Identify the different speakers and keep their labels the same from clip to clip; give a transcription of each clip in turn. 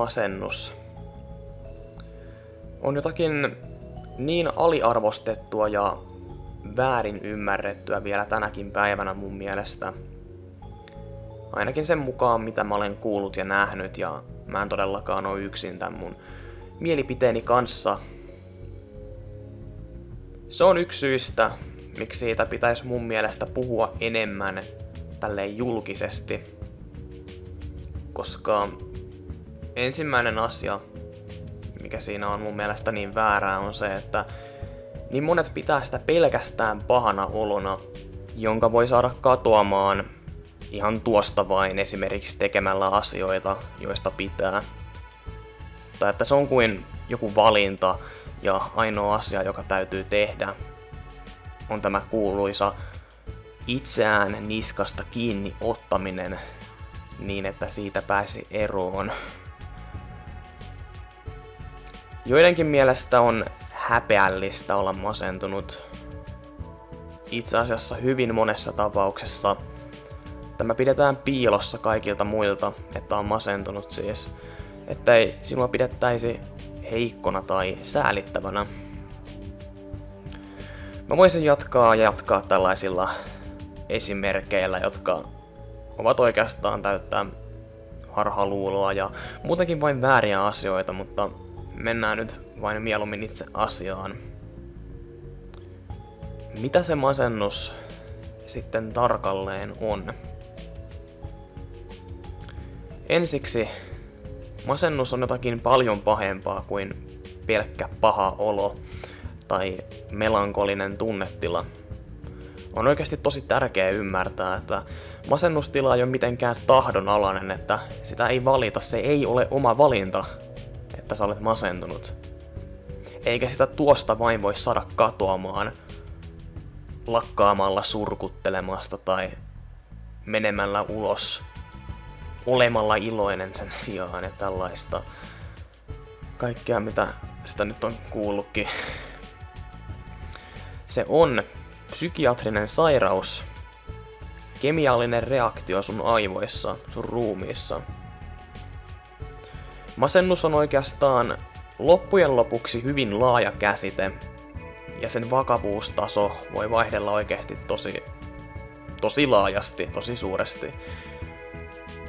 Speaker 1: masennus on jotakin niin aliarvostettua ja väärin ymmärrettyä vielä tänäkin päivänä mun mielestä. Ainakin sen mukaan, mitä mä olen kuullut ja nähnyt, ja mä en todellakaan ole yksin tämän mun mielipiteeni kanssa. Se on yksi syistä, miksi siitä pitäisi mun mielestä puhua enemmän tälleen julkisesti. Koska ensimmäinen asia, mikä siinä on mun mielestä niin väärää, on se, että niin monet pitää sitä pelkästään pahana olona, jonka voi saada katoamaan ihan tuosta vain esimerkiksi tekemällä asioita, joista pitää. Tai että se on kuin joku valinta ja ainoa asia, joka täytyy tehdä, on tämä kuuluisa itseään niskasta kiinni ottaminen niin, että siitä pääsi eroon. Joidenkin mielestä on häpeällistä olla masentunut. Itse asiassa hyvin monessa tapauksessa tämä pidetään piilossa kaikilta muilta, että on masentunut siis. Että ei sinua pidettäisi heikkona tai säälittävänä. Mä voisin jatkaa ja jatkaa tällaisilla esimerkkeillä, jotka ovat oikeastaan täyttää harhaluuloa ja muutenkin vain vääriä asioita, mutta mennään nyt vain mieluummin itse asiaan. Mitä se masennus sitten tarkalleen on? Ensiksi, masennus on jotakin paljon pahempaa kuin pelkkä paha olo tai melankolinen tunnetila. On oikeasti tosi tärkeää ymmärtää, että masennustila ei ole mitenkään tahdonalainen, että sitä ei valita, se ei ole oma valinta, että sä olet masentunut. Eikä sitä tuosta vain voi saada katoamaan lakkaamalla surkuttelemasta tai menemällä ulos olemalla iloinen sen sijaan ja tällaista. Kaikkea mitä sitä nyt on kuullutkin. Se on psykiatrinen sairaus, kemiallinen reaktio sun aivoissa, sun ruumiissa. Masennus on oikeastaan loppujen lopuksi hyvin laaja käsite, ja sen vakavuustaso voi vaihdella oikeasti tosi, tosi laajasti, tosi suuresti.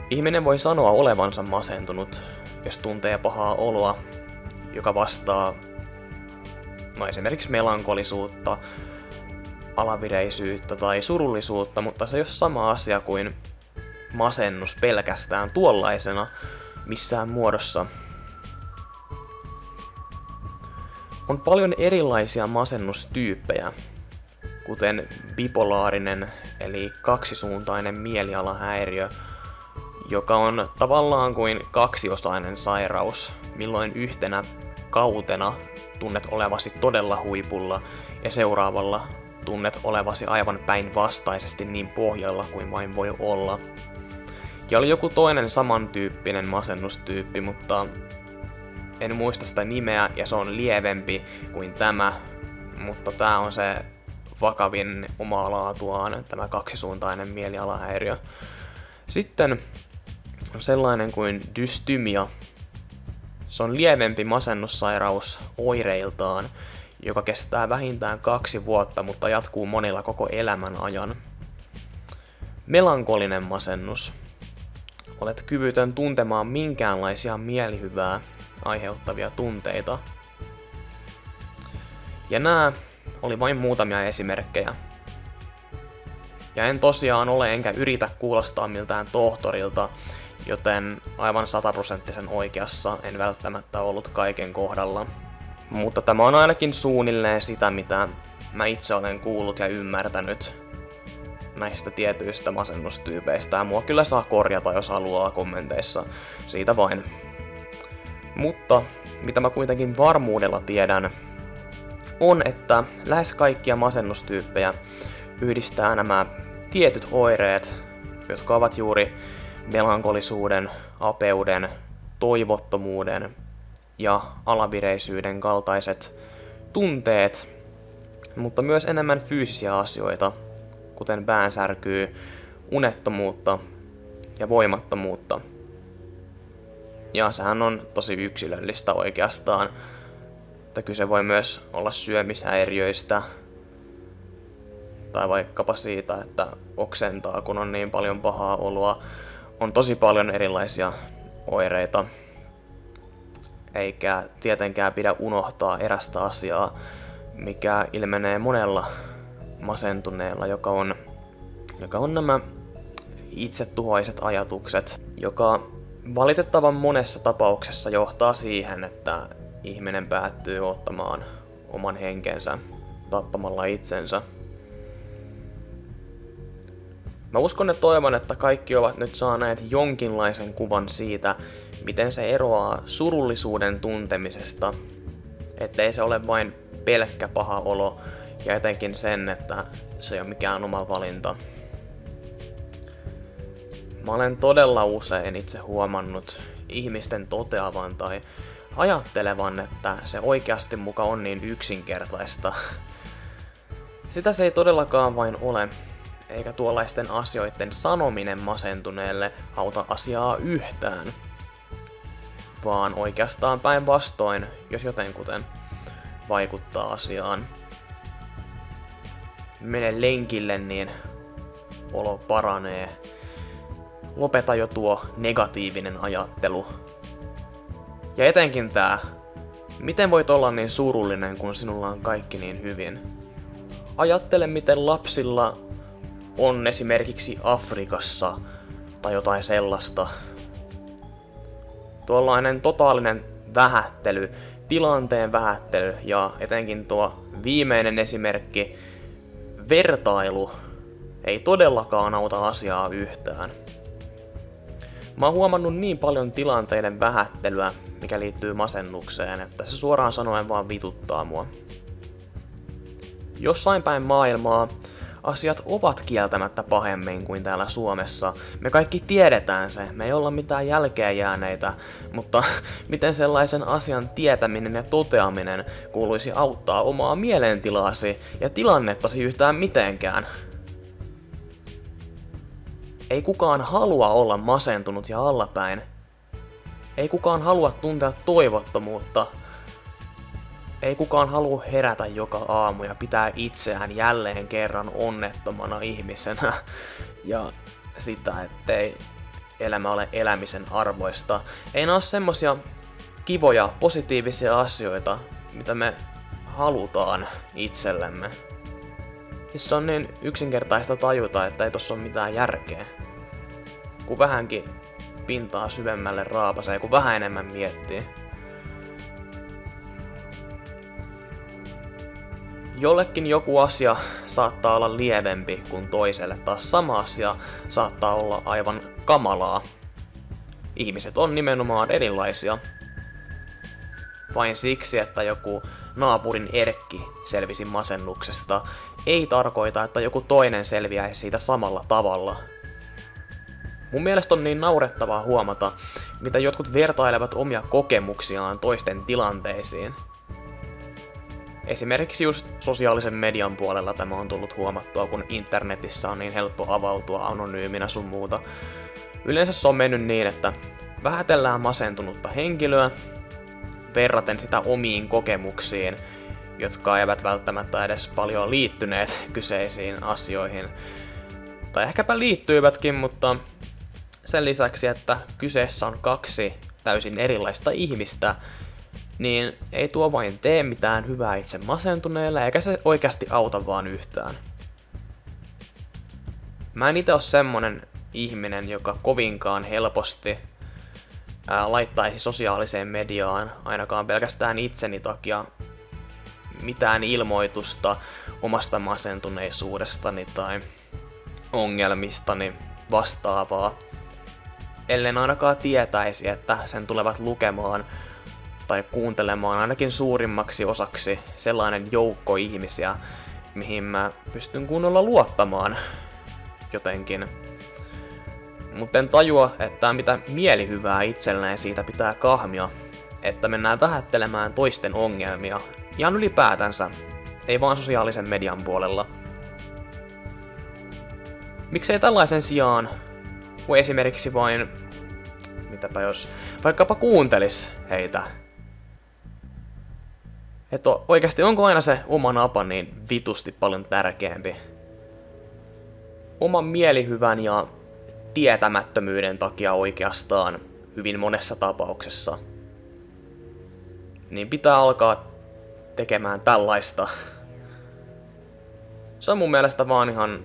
Speaker 1: Ihminen voi sanoa olevansa masentunut, jos tuntee pahaa oloa, joka vastaa no esimerkiksi melankolisuutta, alavireisyyttä tai surullisuutta, mutta se ei ole sama asia kuin masennus pelkästään tuollaisena missään muodossa. On paljon erilaisia masennustyyppejä, kuten bipolaarinen eli kaksisuuntainen mielialahäiriö, joka on tavallaan kuin kaksiosainen sairaus, milloin yhtenä kautena tunnet olevasi todella huipulla ja seuraavalla tunnet olevasi aivan päinvastaisesti niin pohjalla kuin vain voi olla. Ja oli joku toinen samantyyppinen masennustyyppi, mutta en muista sitä nimeä ja se on lievempi kuin tämä, mutta tämä on se vakavin omaa laatuaan, tämä kaksisuuntainen mielialahäiriö. Sitten on sellainen kuin dystymia. Se on lievempi masennussairaus oireiltaan, joka kestää vähintään kaksi vuotta, mutta jatkuu monilla koko elämän ajan. Melankolinen masennus. Olet kyvytön tuntemaan minkäänlaisia mielihyvää aiheuttavia tunteita. Ja nämä oli vain muutamia esimerkkejä. Ja en tosiaan ole enkä yritä kuulostaa miltään tohtorilta, joten aivan sataprosenttisen oikeassa en välttämättä ollut kaiken kohdalla. Mutta tämä on ainakin suunnilleen sitä, mitä mä itse olen kuullut ja ymmärtänyt näistä tietyistä masennustyypeistä. Ja mua kyllä saa korjata, jos haluaa kommenteissa. Siitä vain. Mutta mitä mä kuitenkin varmuudella tiedän, on, että lähes kaikkia masennustyyppejä yhdistää nämä tietyt oireet, jotka ovat juuri melankolisuuden, apeuden, toivottomuuden ja alavireisyyden kaltaiset tunteet, mutta myös enemmän fyysisiä asioita, kuten päänsärkyy, unettomuutta ja voimattomuutta. Ja sehän on tosi yksilöllistä oikeastaan. Että kyse voi myös olla syömishäiriöistä, tai vaikkapa siitä, että oksentaa, kun on niin paljon pahaa oloa. On tosi paljon erilaisia oireita, eikä tietenkään pidä unohtaa erästä asiaa, mikä ilmenee monella masentuneella, joka on, joka on nämä itsetuhoiset ajatukset, joka valitettavan monessa tapauksessa johtaa siihen, että ihminen päättyy ottamaan oman henkensä tappamalla itsensä. Mä uskon ja toivon, että kaikki ovat nyt saaneet jonkinlaisen kuvan siitä, miten se eroaa surullisuuden tuntemisesta, ettei se ole vain pelkkä paha olo, ja etenkin sen, että se ei ole mikään oma valinta. Mä olen todella usein itse huomannut ihmisten toteavan tai ajattelevan, että se oikeasti muka on niin yksinkertaista. Sitä se ei todellakaan vain ole, eikä tuollaisten asioiden sanominen masentuneelle auta asiaa yhtään. Vaan oikeastaan päinvastoin, jos jotenkuten vaikuttaa asiaan. Mene lenkille, niin olo paranee. Lopeta jo tuo negatiivinen ajattelu. Ja etenkin tää, miten voit olla niin surullinen, kun sinulla on kaikki niin hyvin? Ajattele, miten lapsilla on esimerkiksi Afrikassa tai jotain sellaista. Tuollainen totaalinen vähättely, tilanteen vähättely ja etenkin tuo viimeinen esimerkki, vertailu, ei todellakaan auta asiaa yhtään. Mä oon huomannut niin paljon tilanteiden vähättelyä, mikä liittyy masennukseen, että se suoraan sanoen vaan vituttaa mua. Jossain päin maailmaa asiat ovat kieltämättä pahemmin kuin täällä Suomessa. Me kaikki tiedetään se, me ei olla mitään jälkeen jääneitä, mutta miten sellaisen asian tietäminen ja toteaminen kuuluisi auttaa omaa mielentilaasi ja tilannettasi yhtään mitenkään? Ei kukaan halua olla masentunut ja allapäin. Ei kukaan halua tuntea toivottomuutta, ei kukaan halua herätä joka aamu ja pitää itseään jälleen kerran onnettomana ihmisenä ja sitä, ettei elämä ole elämisen arvoista. Ei ne ole semmosia kivoja, positiivisia asioita, mitä me halutaan itsellemme. Siis se on niin yksinkertaista tajuta, että ei tossa ole mitään järkeä. Kun vähänkin pintaa syvemmälle raapasee, kun vähän enemmän miettii. Jollekin joku asia saattaa olla lievempi kuin toiselle, taas sama asia saattaa olla aivan kamalaa. Ihmiset on nimenomaan erilaisia. Vain siksi, että joku naapurin erkki selvisi masennuksesta, ei tarkoita, että joku toinen selviäisi siitä samalla tavalla. Mun mielestä on niin naurettavaa huomata, mitä jotkut vertailevat omia kokemuksiaan toisten tilanteisiin – Esimerkiksi just sosiaalisen median puolella tämä on tullut huomattua, kun internetissä on niin helppo avautua anonyyminä sun muuta. Yleensä se on mennyt niin, että vähätellään masentunutta henkilöä, verraten sitä omiin kokemuksiin, jotka eivät välttämättä edes paljon liittyneet kyseisiin asioihin. Tai ehkäpä liittyivätkin, mutta sen lisäksi, että kyseessä on kaksi täysin erilaista ihmistä, niin ei tuo vain tee mitään hyvää itse masentuneelle, eikä se oikeasti auta vaan yhtään. Mä en itse ole semmonen ihminen, joka kovinkaan helposti ää, laittaisi sosiaaliseen mediaan, ainakaan pelkästään itseni takia, mitään ilmoitusta omasta masentuneisuudestani tai ongelmistani vastaavaa, ellen ainakaan tietäisi, että sen tulevat lukemaan tai kuuntelemaan ainakin suurimmaksi osaksi sellainen joukko ihmisiä, mihin mä pystyn kunnolla luottamaan jotenkin. Mutta en tajua, että mitä mielihyvää itselleen siitä pitää kahmia, että mennään vähättelemään toisten ongelmia, ihan ylipäätänsä, ei vaan sosiaalisen median puolella. Miksei tällaisen sijaan voi esimerkiksi vain entäpä jos vaikkapa kuuntelis heitä. Että oikeasti onko aina se oma napa niin vitusti paljon tärkeämpi? Oman mielihyvän ja tietämättömyyden takia oikeastaan hyvin monessa tapauksessa. Niin pitää alkaa tekemään tällaista. Se on mun mielestä vaan ihan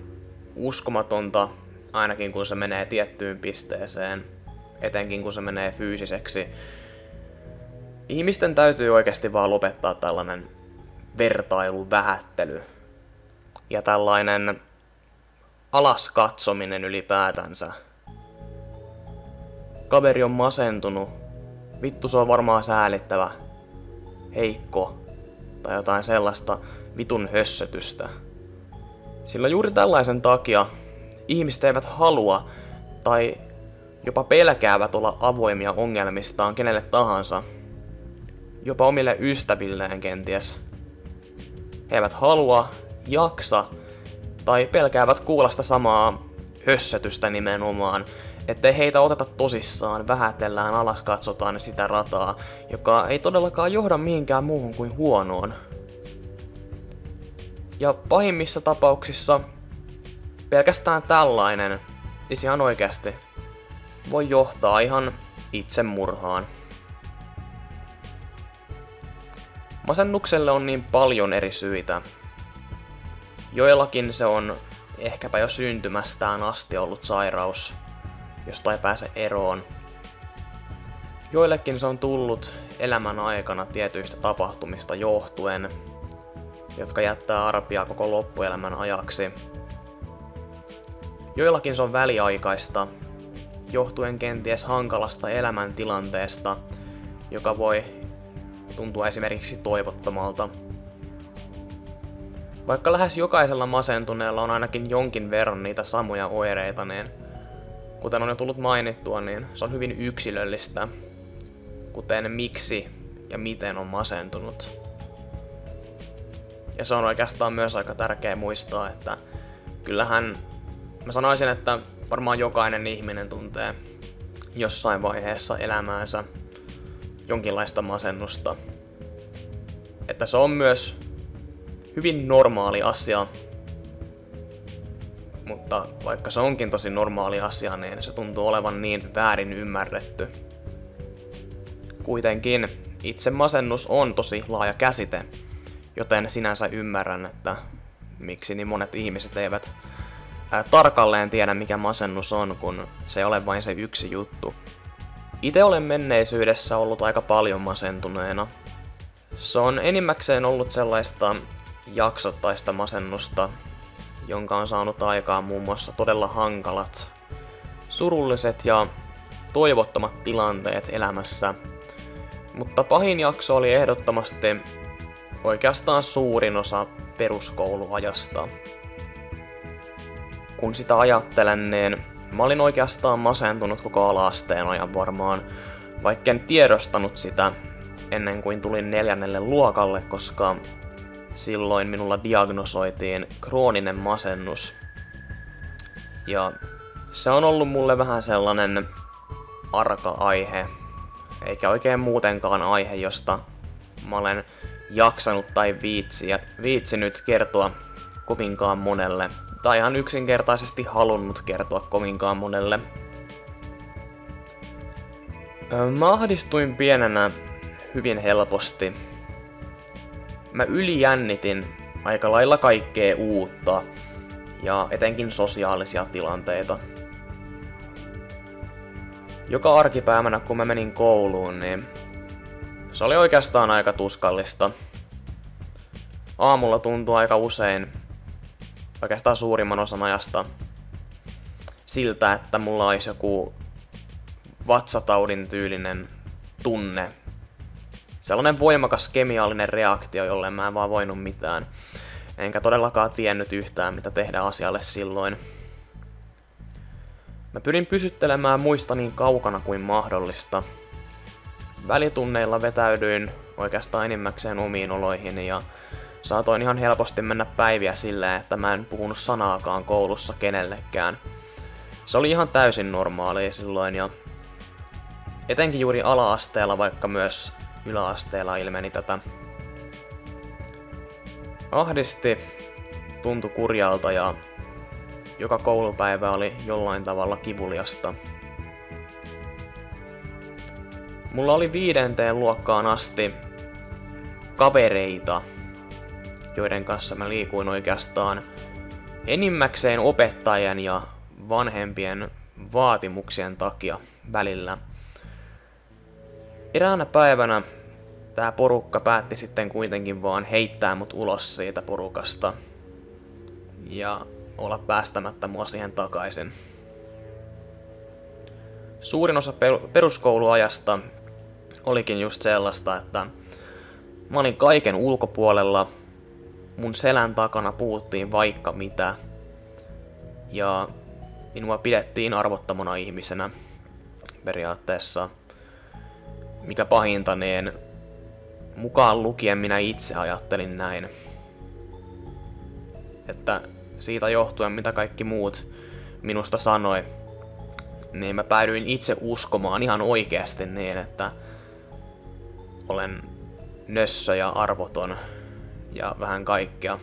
Speaker 1: uskomatonta, ainakin kun se menee tiettyyn pisteeseen, etenkin kun se menee fyysiseksi. Ihmisten täytyy oikeasti vaan lopettaa tällainen vertailu, vähättely ja tällainen alas katsominen ylipäätänsä. Kaveri on masentunut. Vittu se on varmaan säälittävä. Heikko. Tai jotain sellaista vitun hössötystä. Sillä juuri tällaisen takia ihmiset eivät halua tai jopa pelkäävät olla avoimia ongelmistaan kenelle tahansa. Jopa omille ystävilleen kenties. He eivät halua, jaksa tai pelkäävät kuulla sitä samaa hössötystä nimenomaan, ettei heitä oteta tosissaan, vähätellään, alas katsotaan sitä rataa, joka ei todellakaan johda mihinkään muuhun kuin huonoon. Ja pahimmissa tapauksissa pelkästään tällainen, siis ihan oikeasti, voi johtaa ihan itsemurhaan. Masennukselle on niin paljon eri syitä. Joillakin se on ehkäpä jo syntymästään asti ollut sairaus, josta ei pääse eroon. Joillekin se on tullut elämän aikana tietyistä tapahtumista johtuen, jotka jättää arpia koko loppuelämän ajaksi. Joillakin se on väliaikaista, johtuen kenties hankalasta elämäntilanteesta, joka voi tuntua esimerkiksi toivottomalta. Vaikka lähes jokaisella masentuneella on ainakin jonkin verran niitä samoja oireita, niin kuten on jo tullut mainittua, niin se on hyvin yksilöllistä, kuten miksi ja miten on masentunut. Ja se on oikeastaan myös aika tärkeä muistaa, että kyllähän mä sanoisin, että varmaan jokainen ihminen tuntee jossain vaiheessa elämäänsä jonkinlaista masennusta. Että se on myös hyvin normaali asia. Mutta vaikka se onkin tosi normaali asia, niin se tuntuu olevan niin väärin ymmärretty. Kuitenkin itse masennus on tosi laaja käsite, joten sinänsä ymmärrän, että miksi niin monet ihmiset eivät tarkalleen tiedä mikä masennus on, kun se ei ole vain se yksi juttu. Itse olen menneisyydessä ollut aika paljon masentuneena. Se on enimmäkseen ollut sellaista jaksottaista masennusta, jonka on saanut aikaan muun muassa todella hankalat, surulliset ja toivottomat tilanteet elämässä. Mutta pahin jakso oli ehdottomasti oikeastaan suurin osa peruskouluajasta. Kun sitä ajattelen, niin mä olin oikeastaan masentunut koko alaasteen ajan varmaan, vaikka en tiedostanut sitä ennen kuin tulin neljännelle luokalle, koska silloin minulla diagnosoitiin krooninen masennus. Ja se on ollut mulle vähän sellainen arka aihe, eikä oikein muutenkaan aihe, josta mä olen jaksanut tai viitsiä, viitsinyt kertoa kovinkaan monelle, tai ihan yksinkertaisesti halunnut kertoa kovinkaan monelle. Mä ahdistuin pienenä hyvin helposti mä ylijännitin aika lailla kaikkea uutta ja etenkin sosiaalisia tilanteita. Joka arkipäivänä kun mä menin kouluun, niin se oli oikeastaan aika tuskallista. Aamulla tuntui aika usein, oikeastaan suurimman osan ajasta, siltä, että mulla olisi joku vatsataudin tyylinen tunne sellainen voimakas kemiallinen reaktio, jolle mä en vaan voinut mitään. Enkä todellakaan tiennyt yhtään, mitä tehdä asialle silloin. Mä pyrin pysyttelemään muista niin kaukana kuin mahdollista. Välitunneilla vetäydyin oikeastaan enimmäkseen omiin oloihin ja saatoin ihan helposti mennä päiviä silleen, että mä en puhunut sanaakaan koulussa kenellekään. Se oli ihan täysin normaalia silloin ja etenkin juuri ala-asteella, vaikka myös yläasteella ilmeni tätä. Ahdisti, tuntui kurjalta ja joka koulupäivä oli jollain tavalla kivuliasta. Mulla oli viidenteen luokkaan asti kavereita, joiden kanssa mä liikuin oikeastaan enimmäkseen opettajien ja vanhempien vaatimuksien takia välillä. Eräänä päivänä tämä porukka päätti sitten kuitenkin vaan heittää mut ulos siitä porukasta ja olla päästämättä mua siihen takaisin. Suurin osa peruskouluajasta olikin just sellaista, että mä olin kaiken ulkopuolella, mun selän takana puhuttiin vaikka mitä, ja minua pidettiin arvottomana ihmisenä periaatteessa. Mikä pahinta, niin mukaan lukien minä itse ajattelin näin. Että siitä johtuen, mitä kaikki muut minusta sanoi, niin mä päädyin itse uskomaan ihan oikeasti niin, että olen nössö ja arvoton ja vähän kaikkea.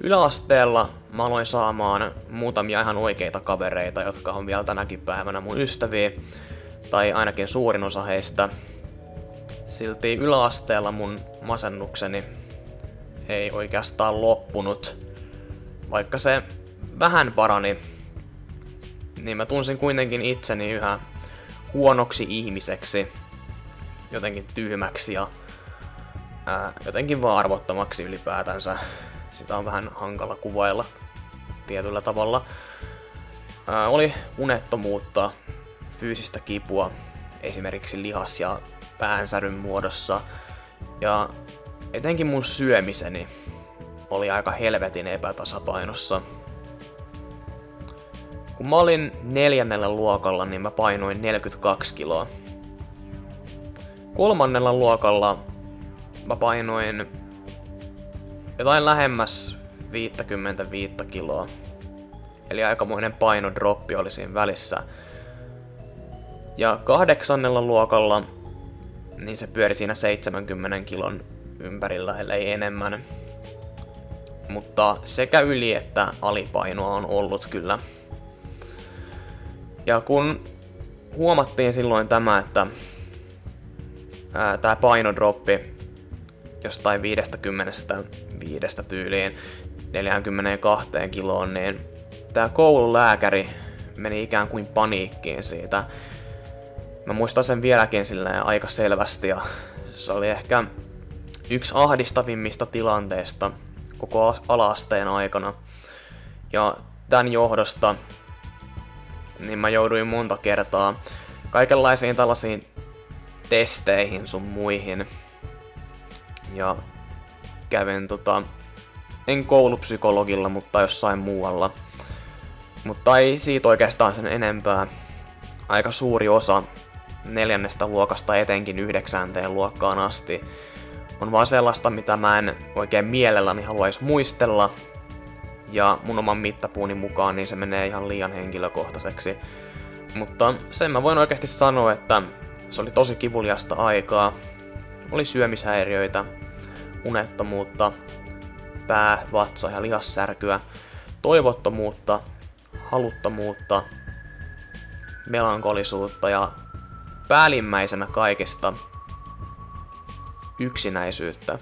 Speaker 1: Yläasteella mä aloin saamaan muutamia ihan oikeita kavereita, jotka on vielä tänäkin päivänä mun ystäviä, tai ainakin suurin osa heistä. Silti yläasteella mun masennukseni ei oikeastaan loppunut. Vaikka se vähän parani, niin mä tunsin kuitenkin itseni yhä huonoksi ihmiseksi, jotenkin tyhmäksi ja ää, jotenkin vaan arvottomaksi ylipäätänsä. Sitä on vähän hankala kuvailla tietyllä tavalla. Ää, oli unettomuutta, fyysistä kipua, esimerkiksi lihas- ja päänsäryn muodossa. Ja etenkin mun syömiseni oli aika helvetin epätasapainossa. Kun mä olin neljännellä luokalla, niin mä painoin 42 kiloa. Kolmannella luokalla mä painoin jotain lähemmäs 55 kiloa. Eli aikamoinen painodroppi oli siinä välissä. Ja kahdeksannella luokalla niin se pyöri siinä 70 kilon ympärillä, ellei enemmän. Mutta sekä yli että alipainoa on ollut kyllä. Ja kun huomattiin silloin tämä, että tämä painodroppi jostain 55 tyyliin 42 kiloon, niin tämä koululääkäri meni ikään kuin paniikkiin siitä. Mä muistan sen vieläkin silleen aika selvästi ja se oli ehkä yksi ahdistavimmista tilanteista koko alasteen aikana. Ja tämän johdosta niin mä jouduin monta kertaa kaikenlaisiin tällaisiin testeihin sun muihin. Ja kävin tota, en koulupsykologilla, mutta jossain muualla. Mutta ei siitä oikeastaan sen enempää. Aika suuri osa neljännestä luokasta etenkin yhdeksänteen luokkaan asti on vaan sellaista, mitä mä en oikein mielelläni haluaisi muistella. Ja mun oman mittapuuni mukaan niin se menee ihan liian henkilökohtaiseksi. Mutta sen mä voin oikeasti sanoa, että se oli tosi kivuliasta aikaa. Oli syömishäiriöitä, unettomuutta, pää, vatsa ja lihassärkyä, toivottomuutta, haluttomuutta, melankolisuutta ja päällimmäisenä kaikesta yksinäisyyttä.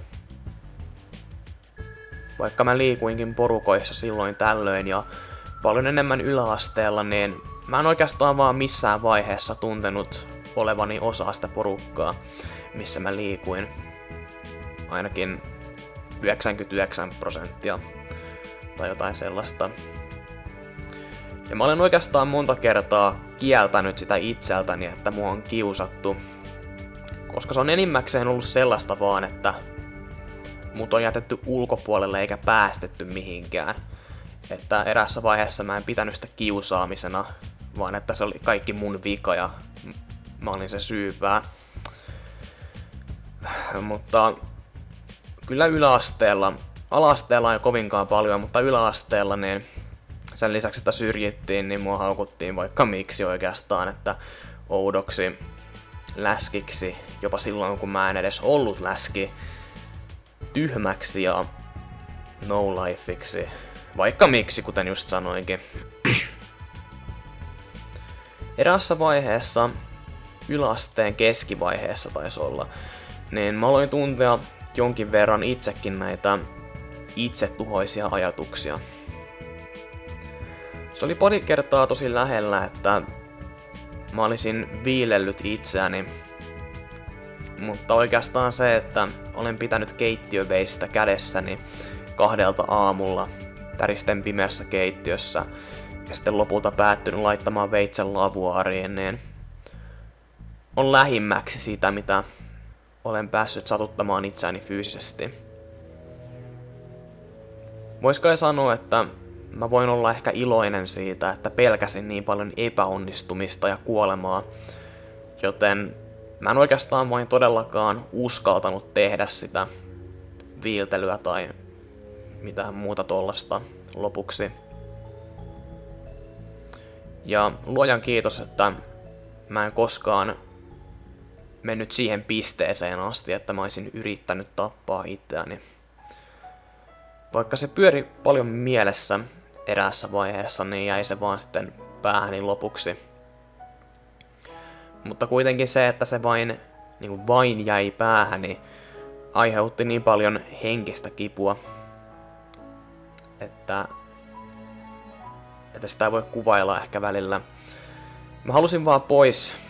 Speaker 1: Vaikka mä liikuinkin porukoissa silloin tällöin ja paljon enemmän yläasteella, niin mä en oikeastaan vaan missään vaiheessa tuntenut olevani osa sitä porukkaa, missä mä liikuin. Ainakin 99 prosenttia tai jotain sellaista. Ja mä olen oikeastaan monta kertaa kieltänyt sitä itseltäni, että mua on kiusattu. Koska se on enimmäkseen ollut sellaista vaan, että mut on jätetty ulkopuolelle eikä päästetty mihinkään. Että erässä vaiheessa mä en pitänyt sitä kiusaamisena, vaan että se oli kaikki mun vika ja mä olin se syypää. Mutta kyllä yläasteella, alasteella ei kovinkaan paljon, mutta yläasteella niin sen lisäksi, että syrjittiin, niin mua haukuttiin vaikka miksi oikeastaan, että oudoksi läskiksi, jopa silloin kun mä en edes ollut läski, tyhmäksi ja no lifeiksi, vaikka miksi, kuten just sanoinkin. Erässä vaiheessa, yläasteen keskivaiheessa taisi olla, niin mä aloin tuntea jonkin verran itsekin näitä itsetuhoisia ajatuksia. Se oli pari kertaa tosi lähellä, että mä olisin viilellyt itseäni. Mutta oikeastaan se, että olen pitänyt keittiöveistä kädessäni kahdelta aamulla täristen pimeässä keittiössä ja sitten lopulta päättynyt laittamaan veitsen lavuaariin, niin on lähimmäksi sitä, mitä olen päässyt satuttamaan itseäni fyysisesti. Voisiko sanoa, että mä voin olla ehkä iloinen siitä, että pelkäsin niin paljon epäonnistumista ja kuolemaa, joten mä en oikeastaan vain todellakaan uskaltanut tehdä sitä viiltelyä tai mitään muuta tollasta lopuksi. Ja luojan kiitos, että mä en koskaan mennyt siihen pisteeseen asti, että mä olisin yrittänyt tappaa itseäni. Vaikka se pyöri paljon mielessä eräässä vaiheessa, niin jäi se vaan sitten päähäni lopuksi. Mutta kuitenkin se, että se vain, niin kuin vain jäi päähäni, aiheutti niin paljon henkistä kipua, että, että sitä ei voi kuvailla ehkä välillä. Mä halusin vaan pois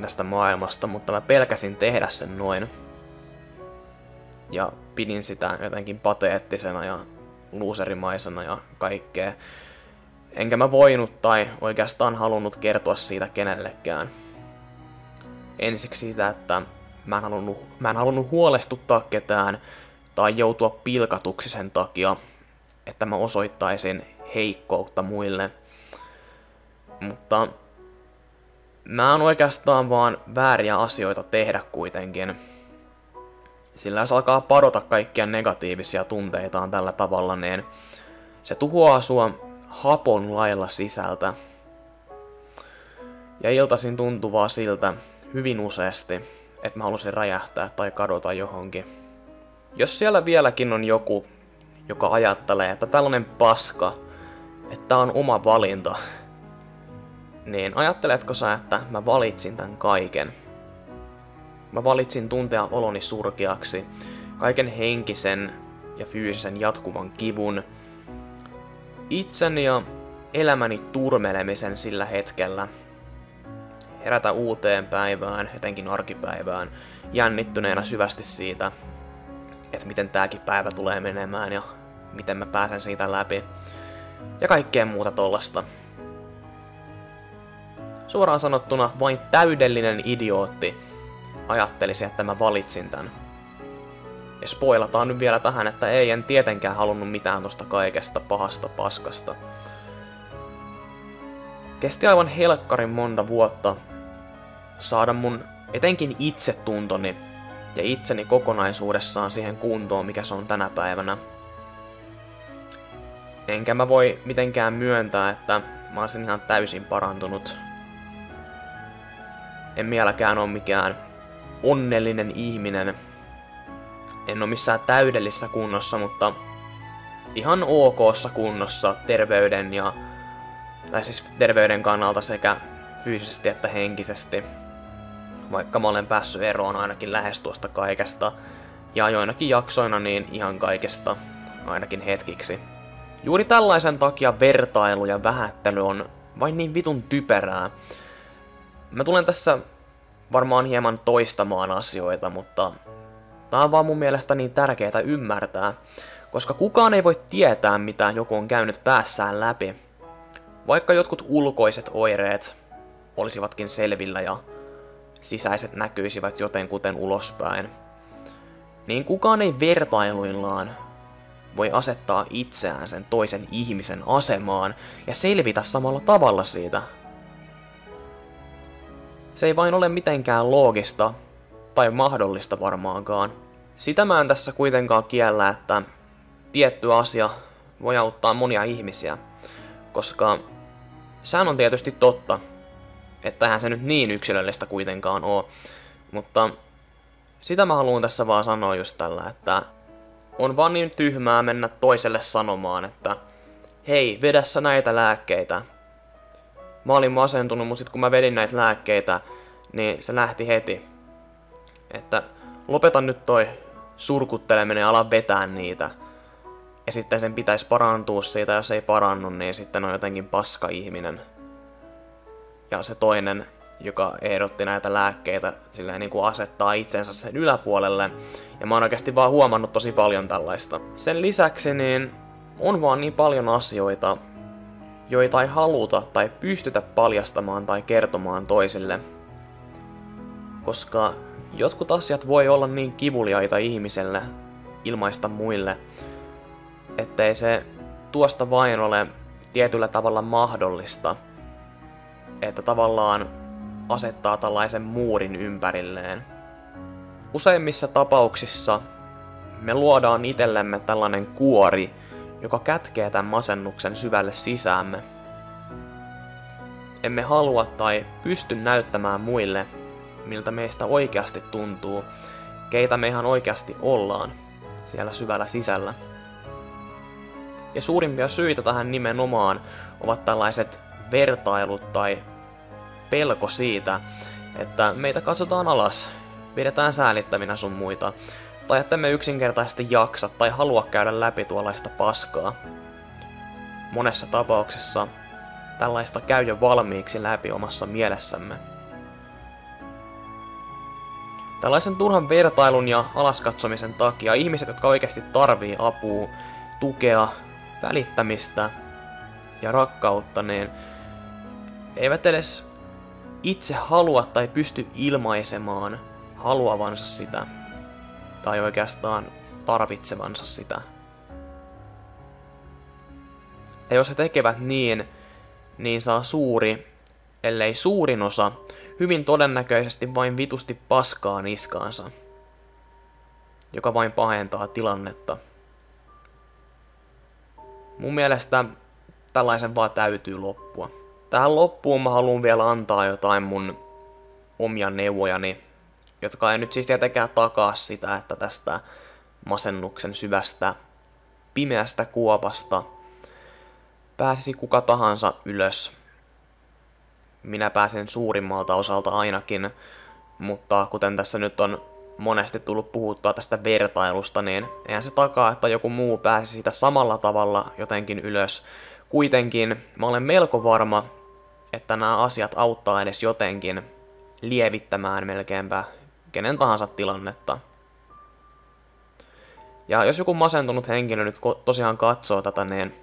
Speaker 1: tästä maailmasta, mutta mä pelkäsin tehdä sen noin. Ja pidin sitä jotenkin pateettisena ja luuserimaisena ja kaikkea. Enkä mä voinut tai oikeastaan halunnut kertoa siitä kenellekään. Ensiksi siitä, että mä en halunnut, mä en halunnut huolestuttaa ketään tai joutua pilkatuksi sen takia, että mä osoittaisin heikkoutta muille. Mutta Nämä on oikeastaan vaan vääriä asioita tehdä kuitenkin. Sillä jos alkaa padota kaikkia negatiivisia tunteitaan tällä tavalla, niin se tuhoaa sua hapon lailla sisältä. Ja iltaisin tuntuvaa siltä hyvin useasti, että mä halusin räjähtää tai kadota johonkin. Jos siellä vieläkin on joku, joka ajattelee, että tällainen paska, että on oma valinta, niin ajatteletko sä, että mä valitsin tämän kaiken? Mä valitsin tuntea oloni surkeaksi, kaiken henkisen ja fyysisen jatkuvan kivun, itseni ja elämäni turmelemisen sillä hetkellä, herätä uuteen päivään, etenkin arkipäivään, jännittyneenä syvästi siitä, että miten tääkin päivä tulee menemään ja miten mä pääsen siitä läpi. Ja kaikkea muuta tollasta. Suoraan sanottuna vain täydellinen idiootti ajattelisi, että mä valitsin tän. Ja spoilataan nyt vielä tähän, että ei en tietenkään halunnut mitään tosta kaikesta pahasta paskasta. Kesti aivan helkkarin monta vuotta saada mun etenkin itsetuntoni ja itseni kokonaisuudessaan siihen kuntoon, mikä se on tänä päivänä. Enkä mä voi mitenkään myöntää, että mä olisin ihan täysin parantunut en vieläkään ole mikään onnellinen ihminen. En ole missään täydellisessä kunnossa, mutta ihan okossa kunnossa terveyden ja tai siis terveyden kannalta sekä fyysisesti että henkisesti. Vaikka mä olen päässyt eroon ainakin lähes tuosta kaikesta. Ja joinakin jaksoina niin ihan kaikesta, ainakin hetkiksi. Juuri tällaisen takia vertailu ja vähättely on vain niin vitun typerää, Mä tulen tässä varmaan hieman toistamaan asioita, mutta tää on vaan mun mielestä niin tärkeää ymmärtää, koska kukaan ei voi tietää, mitä joku on käynyt päässään läpi. Vaikka jotkut ulkoiset oireet olisivatkin selvillä ja sisäiset näkyisivät jotenkuten ulospäin, niin kukaan ei vertailuillaan voi asettaa itseään sen toisen ihmisen asemaan ja selvitä samalla tavalla siitä se ei vain ole mitenkään loogista, tai mahdollista varmaankaan. Sitä mä en tässä kuitenkaan kiellä, että tietty asia voi auttaa monia ihmisiä, koska sehän on tietysti totta, Että se nyt niin yksilöllistä kuitenkaan oo. Mutta sitä mä haluan tässä vaan sanoa just tällä, että on vaan niin tyhmää mennä toiselle sanomaan, että hei, vedä sä näitä lääkkeitä. Mä olin masentunut, mutta sit kun mä vedin näitä lääkkeitä, niin se lähti heti. Että lopeta nyt toi surkutteleminen ja ala vetää niitä. Ja sitten sen pitäisi parantua siitä, jos ei parannu, niin sitten on jotenkin paska ihminen. Ja se toinen, joka ehdotti näitä lääkkeitä, silleen niin kuin asettaa itsensä sen yläpuolelle. Ja mä oon oikeasti vaan huomannut tosi paljon tällaista. Sen lisäksi niin on vaan niin paljon asioita, joita ei haluta tai pystytä paljastamaan tai kertomaan toisille. Koska jotkut asiat voi olla niin kivuliaita ihmiselle ilmaista muille, ettei se tuosta vain ole tietyllä tavalla mahdollista, että tavallaan asettaa tällaisen muurin ympärilleen. Useimmissa tapauksissa me luodaan itsellemme tällainen kuori, joka kätkee tämän masennuksen syvälle sisäämme. Emme halua tai pysty näyttämään muille, miltä meistä oikeasti tuntuu, keitä me ihan oikeasti ollaan siellä syvällä sisällä. Ja suurimpia syitä tähän nimenomaan ovat tällaiset vertailut tai pelko siitä, että meitä katsotaan alas, pidetään säälittävinä sun muita, tai että me yksinkertaisesti jaksa tai halua käydä läpi tuollaista paskaa. Monessa tapauksessa tällaista käy jo valmiiksi läpi omassa mielessämme. Tällaisen turhan vertailun ja alaskatsomisen takia ihmiset, jotka oikeasti tarvii apua, tukea, välittämistä ja rakkautta, niin eivät edes itse halua tai pysty ilmaisemaan haluavansa sitä tai oikeastaan tarvitsevansa sitä. Ja jos he tekevät niin, niin saa suuri, ellei suurin osa, hyvin todennäköisesti vain vitusti paskaa niskaansa, joka vain pahentaa tilannetta. Mun mielestä tällaisen vaan täytyy loppua. Tähän loppuun mä haluan vielä antaa jotain mun omia neuvojani jotka ei nyt siis tietenkään takaa sitä, että tästä masennuksen syvästä pimeästä kuopasta pääsisi kuka tahansa ylös. Minä pääsen suurimmalta osalta ainakin, mutta kuten tässä nyt on monesti tullut puhuttua tästä vertailusta, niin eihän se takaa, että joku muu pääsi sitä samalla tavalla jotenkin ylös. Kuitenkin mä olen melko varma, että nämä asiat auttaa edes jotenkin lievittämään melkeinpä kenen tahansa tilannetta. Ja jos joku masentunut henkilö nyt tosiaan katsoo tätä, niin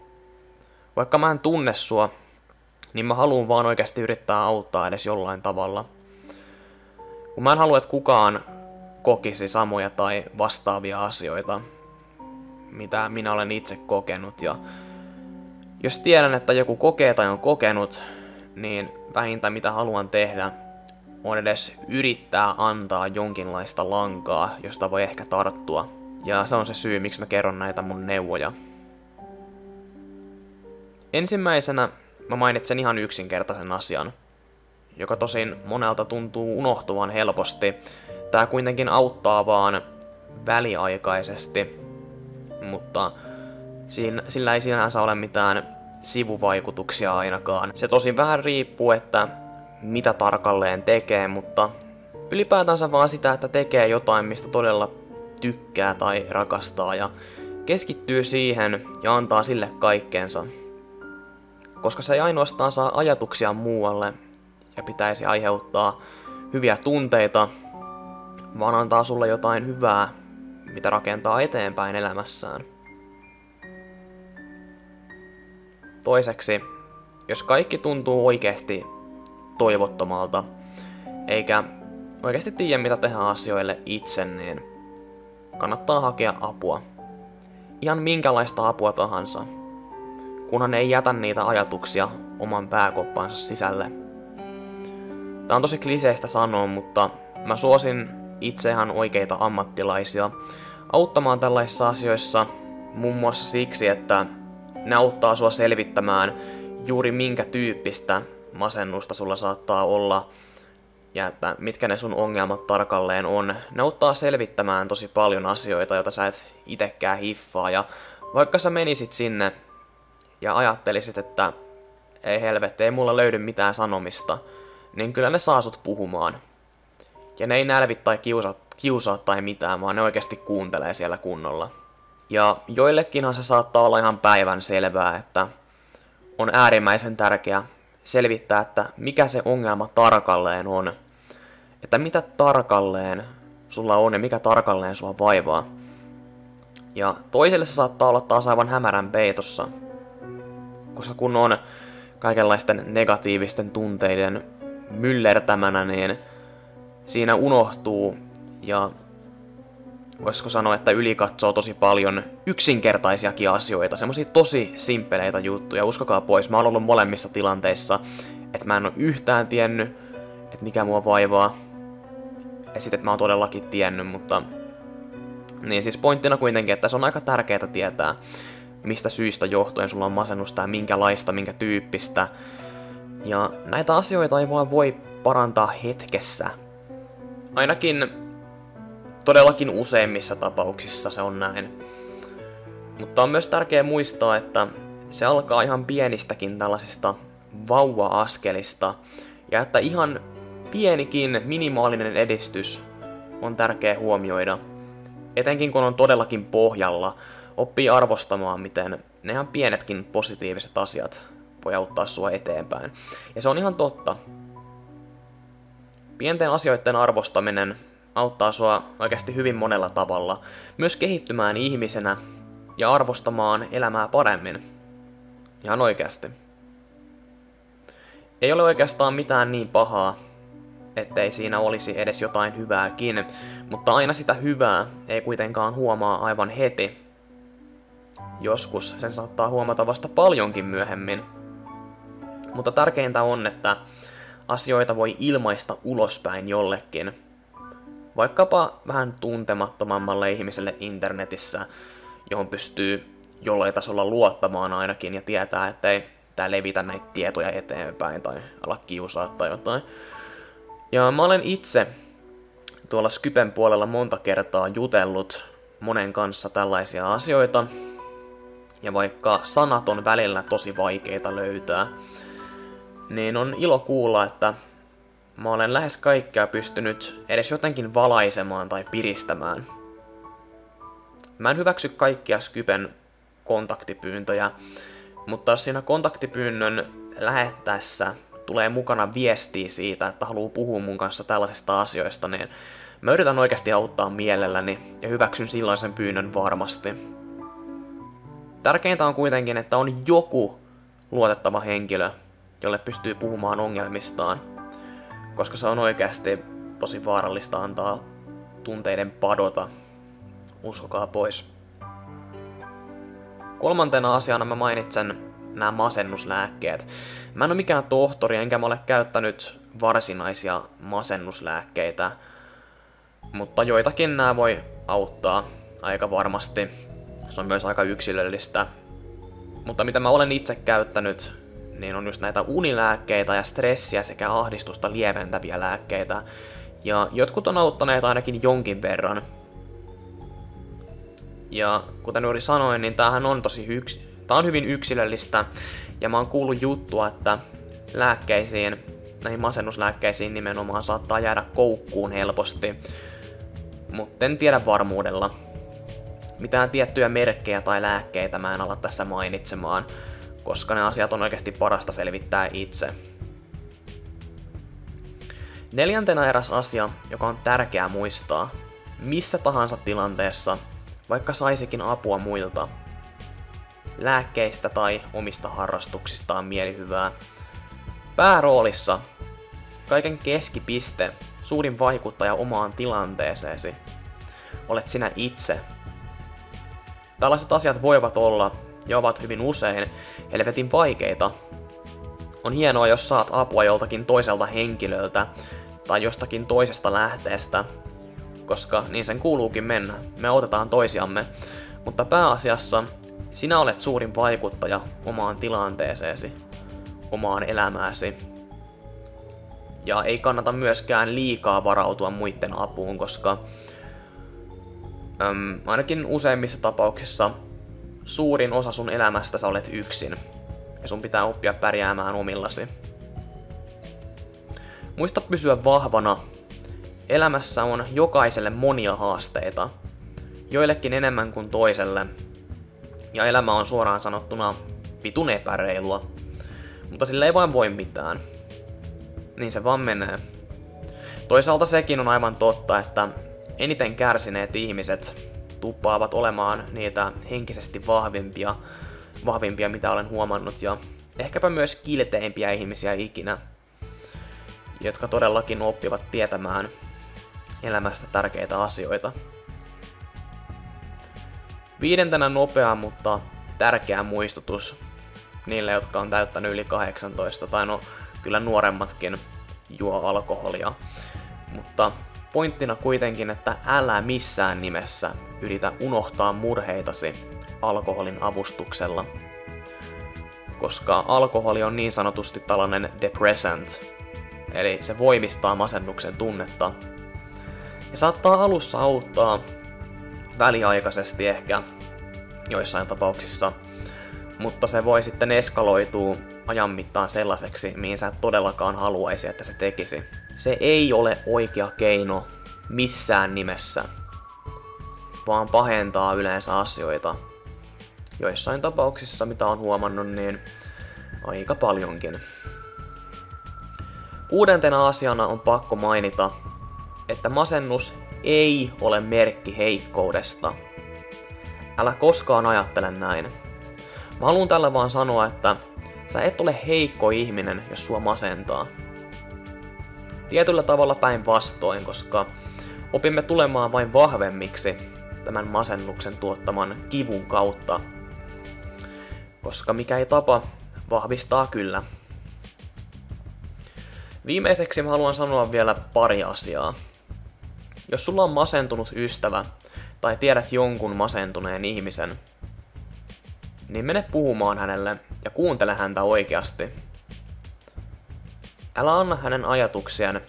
Speaker 1: vaikka mä en tunne sua, niin mä haluan vaan oikeasti yrittää auttaa edes jollain tavalla. Kun mä en halua, että kukaan kokisi samoja tai vastaavia asioita, mitä minä olen itse kokenut. Ja jos tiedän, että joku kokee tai on kokenut, niin vähintä mitä haluan tehdä on edes yrittää antaa jonkinlaista lankaa, josta voi ehkä tarttua. Ja se on se syy, miksi mä kerron näitä mun neuvoja. Ensimmäisenä mä mainitsen ihan yksinkertaisen asian, joka tosin monelta tuntuu unohtuvan helposti. Tää kuitenkin auttaa vaan väliaikaisesti, mutta sillä ei sinänsä ole mitään sivuvaikutuksia ainakaan. Se tosin vähän riippuu, että mitä tarkalleen tekee, mutta ylipäätänsä vaan sitä, että tekee jotain, mistä todella tykkää tai rakastaa ja keskittyy siihen ja antaa sille kaikkeensa. Koska se ei ainoastaan saa ajatuksia muualle ja pitäisi aiheuttaa hyviä tunteita, vaan antaa sulle jotain hyvää, mitä rakentaa eteenpäin elämässään. Toiseksi, jos kaikki tuntuu oikeasti toivottomalta, eikä oikeasti tiedä mitä tehdä asioille itse, niin kannattaa hakea apua. Ihan minkälaista apua tahansa, kunhan ei jätä niitä ajatuksia oman pääkoppansa sisälle. Tää on tosi kliseistä sanoa, mutta mä suosin itse ihan oikeita ammattilaisia auttamaan tällaisissa asioissa muun muassa siksi, että ne auttaa sua selvittämään juuri minkä tyyppistä masennusta sulla saattaa olla ja että mitkä ne sun ongelmat tarkalleen on. Ne auttaa selvittämään tosi paljon asioita, joita sä et itekään hiffaa. Ja vaikka sä menisit sinne ja ajattelisit, että ei helvetti, ei mulla löydy mitään sanomista, niin kyllä ne saa sut puhumaan. Ja ne ei nälvi tai kiusaa, kiusaa tai mitään, vaan ne oikeasti kuuntelee siellä kunnolla. Ja joillekinhan se saattaa olla ihan päivän selvää, että on äärimmäisen tärkeää selvittää, että mikä se ongelma tarkalleen on. Että mitä tarkalleen sulla on ja mikä tarkalleen sua vaivaa. Ja toiselle se saattaa olla taas aivan hämärän peitossa. Koska kun on kaikenlaisten negatiivisten tunteiden myllertämänä, niin siinä unohtuu ja voisiko sanoa, että yli katsoo tosi paljon yksinkertaisiakin asioita, semmosia tosi simppeleitä juttuja, uskokaa pois, mä oon ollut molemmissa tilanteissa, että mä en oo yhtään tiennyt, että mikä mua vaivaa, ja sitten, että mä oon todellakin tiennyt, mutta niin siis pointtina kuitenkin, että se on aika tärkeää tietää, mistä syistä johtuen sulla on masennusta ja minkälaista, minkä tyyppistä. Ja näitä asioita ei vaan voi parantaa hetkessä. Ainakin todellakin useimmissa tapauksissa se on näin. Mutta on myös tärkeää muistaa, että se alkaa ihan pienistäkin tällaisista vauva-askelista, ja että ihan pienikin minimaalinen edistys on tärkeä huomioida. Etenkin kun on todellakin pohjalla, oppii arvostamaan, miten ne ihan pienetkin positiiviset asiat voi auttaa sua eteenpäin. Ja se on ihan totta. Pienten asioiden arvostaminen auttaa sua oikeasti hyvin monella tavalla, myös kehittymään ihmisenä ja arvostamaan elämää paremmin. Ihan oikeasti. Ei ole oikeastaan mitään niin pahaa, ettei siinä olisi edes jotain hyvääkin, mutta aina sitä hyvää ei kuitenkaan huomaa aivan heti. Joskus sen saattaa huomata vasta paljonkin myöhemmin. Mutta tärkeintä on, että asioita voi ilmaista ulospäin jollekin. Vaikkapa vähän tuntemattomammalle ihmiselle internetissä, johon pystyy jollain tasolla luottamaan ainakin ja tietää, ettei tää levitä näitä tietoja eteenpäin tai ala kiusaa tai jotain. Ja mä olen itse tuolla Skypen puolella monta kertaa jutellut monen kanssa tällaisia asioita. Ja vaikka sanat on välillä tosi vaikeita löytää, niin on ilo kuulla, että mä olen lähes kaikkea pystynyt edes jotenkin valaisemaan tai piristämään. Mä en hyväksy kaikkia Skypen kontaktipyyntöjä, mutta siinä kontaktipyynnön lähettäessä tulee mukana viestiä siitä, että haluaa puhua mun kanssa tällaisista asioista, niin mä yritän oikeasti auttaa mielelläni ja hyväksyn silloin sen pyynnön varmasti. Tärkeintä on kuitenkin, että on joku luotettava henkilö, jolle pystyy puhumaan ongelmistaan, koska se on oikeasti tosi vaarallista antaa tunteiden padota. Uskokaa pois. Kolmantena asiana mä mainitsen nämä masennuslääkkeet. Mä en ole mikään tohtori, enkä mä ole käyttänyt varsinaisia masennuslääkkeitä, mutta joitakin nämä voi auttaa aika varmasti. Se on myös aika yksilöllistä. Mutta mitä mä olen itse käyttänyt, niin on just näitä unilääkkeitä ja stressiä sekä ahdistusta lieventäviä lääkkeitä. Ja jotkut on auttaneet ainakin jonkin verran. Ja kuten juuri sanoin, niin tämähän on tosi yks... Tää on hyvin yksilöllistä, ja mä oon kuullut juttua, että lääkkeisiin, näihin masennuslääkkeisiin nimenomaan saattaa jäädä koukkuun helposti, mutta en tiedä varmuudella. Mitään tiettyjä merkkejä tai lääkkeitä mä en ala tässä mainitsemaan, koska ne asiat on oikeasti parasta selvittää itse. Neljäntenä eräs asia, joka on tärkeää muistaa, missä tahansa tilanteessa, vaikka saisikin apua muilta, lääkkeistä tai omista harrastuksistaan mielihyvää. Pääroolissa kaiken keskipiste, suurin vaikuttaja omaan tilanteeseesi, olet sinä itse. Tällaiset asiat voivat olla ja ovat hyvin usein helvetin vaikeita. On hienoa, jos saat apua joltakin toiselta henkilöltä tai jostakin toisesta lähteestä, koska niin sen kuuluukin mennä. Me otetaan toisiamme, mutta pääasiassa sinä olet suurin vaikuttaja omaan tilanteeseesi, omaan elämääsi Ja ei kannata myöskään liikaa varautua muiden apuun, koska äm, ainakin useimmissa tapauksissa suurin osa sun elämästä sä olet yksin. Ja sun pitää oppia pärjäämään omillasi. Muista pysyä vahvana. Elämässä on jokaiselle monia haasteita. Joillekin enemmän kuin toiselle. Ja elämä on suoraan sanottuna vitun epäreilua. Mutta sille ei vain voi mitään. Niin se vaan menee. Toisaalta sekin on aivan totta, että eniten kärsineet ihmiset tuppaavat olemaan niitä henkisesti vahvimpia, vahvimpia mitä olen huomannut, ja ehkäpä myös kilteimpiä ihmisiä ikinä, jotka todellakin oppivat tietämään elämästä tärkeitä asioita. Viidentenä nopea, mutta tärkeä muistutus niille, jotka on täyttänyt yli 18, tai no kyllä nuoremmatkin juo alkoholia. Mutta pointtina kuitenkin, että älä missään nimessä yritä unohtaa murheitasi alkoholin avustuksella. Koska alkoholi on niin sanotusti tällainen depressant, eli se voimistaa masennuksen tunnetta. Ja saattaa alussa auttaa väliaikaisesti ehkä joissain tapauksissa, mutta se voi sitten eskaloitua ajan mittaan sellaiseksi, mihin sä et todellakaan haluaisi, että se tekisi. Se ei ole oikea keino missään nimessä, vaan pahentaa yleensä asioita. Joissain tapauksissa, mitä on huomannut, niin aika paljonkin. Kuudentena asiana on pakko mainita, että masennus ei ole merkki heikkoudesta. Älä koskaan ajattele näin. Mä haluan tällä vaan sanoa, että sä et ole heikko ihminen, jos sua masentaa. Tietyllä tavalla päinvastoin, koska opimme tulemaan vain vahvemmiksi tämän masennuksen tuottaman kivun kautta. Koska mikä ei tapa, vahvistaa kyllä. Viimeiseksi mä haluan sanoa vielä pari asiaa. Jos sulla on masentunut ystävä, tai tiedät jonkun masentuneen ihmisen, niin mene puhumaan hänelle ja kuuntele häntä oikeasti. Älä anna hänen ajatuksien,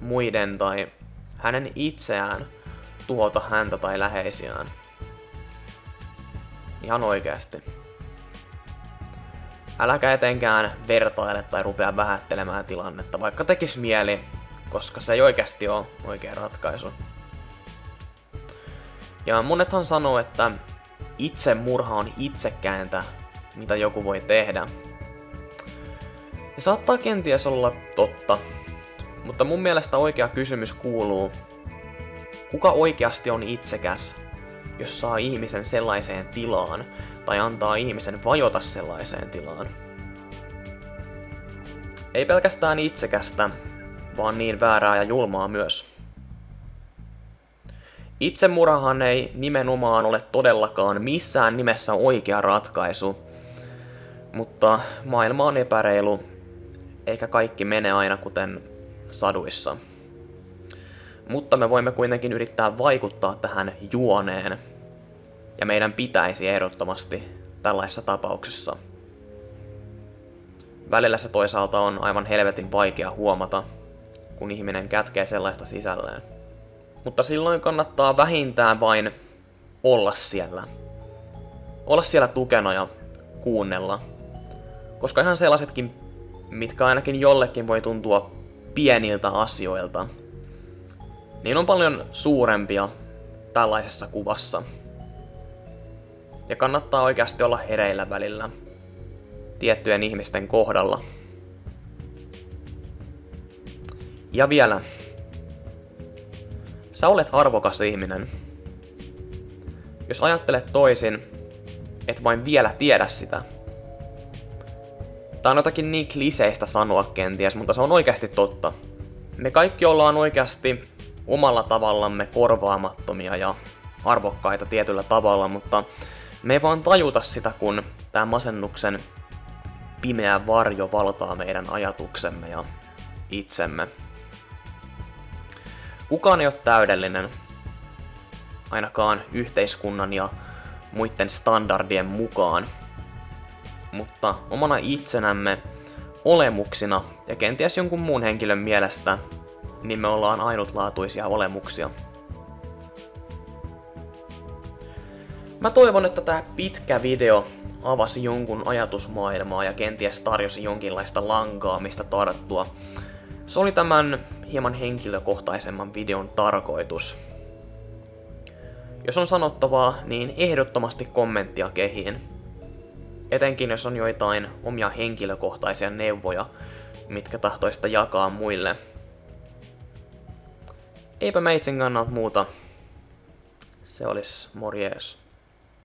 Speaker 1: muiden tai hänen itseään tuhota häntä tai läheisiään. Ihan oikeasti. Äläkä etenkään vertaile tai rupea vähättelemään tilannetta, vaikka tekis mieli, koska se ei oikeasti ole oikea ratkaisu. Ja monethan sanoo, että itsemurha on itsekääntä, mitä joku voi tehdä. Ja saattaa kenties olla totta, mutta mun mielestä oikea kysymys kuuluu, kuka oikeasti on itsekäs, jos saa ihmisen sellaiseen tilaan, tai antaa ihmisen vajota sellaiseen tilaan? Ei pelkästään itsekästä, vaan niin väärää ja julmaa myös. Itsemurhahan ei nimenomaan ole todellakaan missään nimessä oikea ratkaisu, mutta maailma on epäreilu, eikä kaikki mene aina kuten saduissa. Mutta me voimme kuitenkin yrittää vaikuttaa tähän juoneen, ja meidän pitäisi ehdottomasti tällaisessa tapauksessa. Välillä se toisaalta on aivan helvetin vaikea huomata, kun ihminen kätkee sellaista sisälleen. Mutta silloin kannattaa vähintään vain olla siellä. Olla siellä tukena ja kuunnella. Koska ihan sellaisetkin, mitkä ainakin jollekin voi tuntua pieniltä asioilta, niin on paljon suurempia tällaisessa kuvassa. Ja kannattaa oikeasti olla hereillä välillä tiettyjen ihmisten kohdalla. Ja vielä, sä olet arvokas ihminen. Jos ajattelet toisin, et vain vielä tiedä sitä. Tää on jotakin niin kliseistä sanoa kenties, mutta se on oikeasti totta. Me kaikki ollaan oikeasti omalla tavallamme korvaamattomia ja arvokkaita tietyllä tavalla, mutta me ei vaan tajuta sitä, kun tämä masennuksen pimeä varjo valtaa meidän ajatuksemme ja itsemme. Kukaan ei ole täydellinen, ainakaan yhteiskunnan ja muiden standardien mukaan, mutta omana itsenämme olemuksina Ja kenties jonkun muun henkilön mielestä, niin me ollaan ainutlaatuisia olemuksia. Mä toivon, että tämä pitkä video avasi jonkun ajatusmaailmaa ja kenties tarjosi jonkinlaista lankaa, mistä tarttua. Se oli tämän hieman henkilökohtaisemman videon tarkoitus. Jos on sanottavaa, niin ehdottomasti kommenttia kehiin. Etenkin jos on joitain omia henkilökohtaisia neuvoja, mitkä tahtoista jakaa muille. Eipä meitsin kannalta muuta. Se olisi morjes.